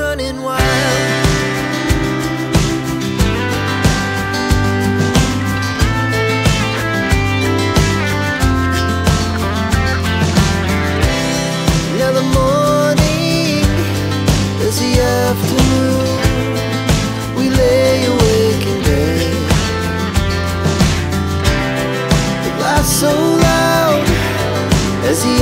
running wild. Now the morning is the afternoon. We lay awake in bed. The blast so loud as the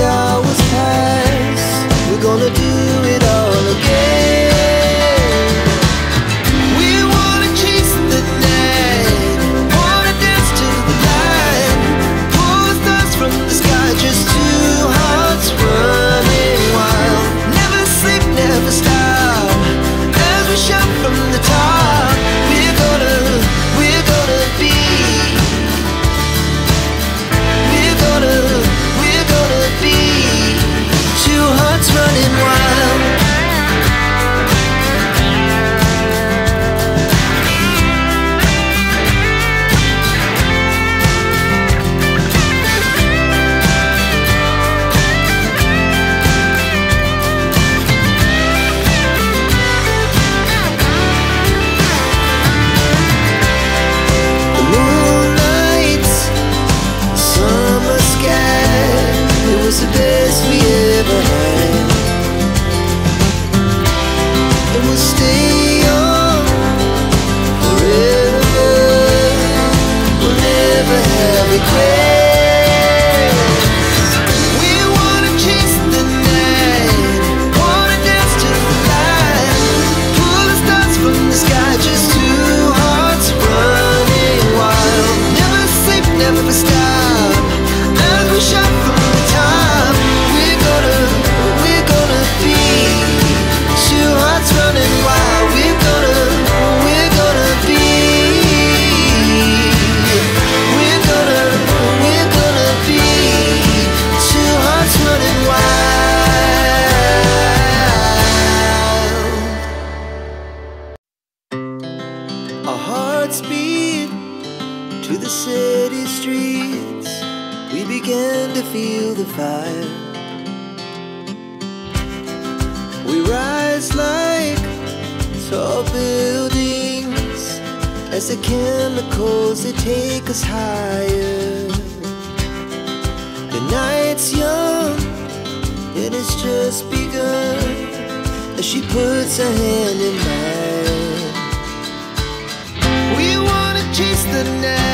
this. as the chemicals they take us higher. The night's young, it has just begun. As she puts her hand in mine, we wanna chase the night.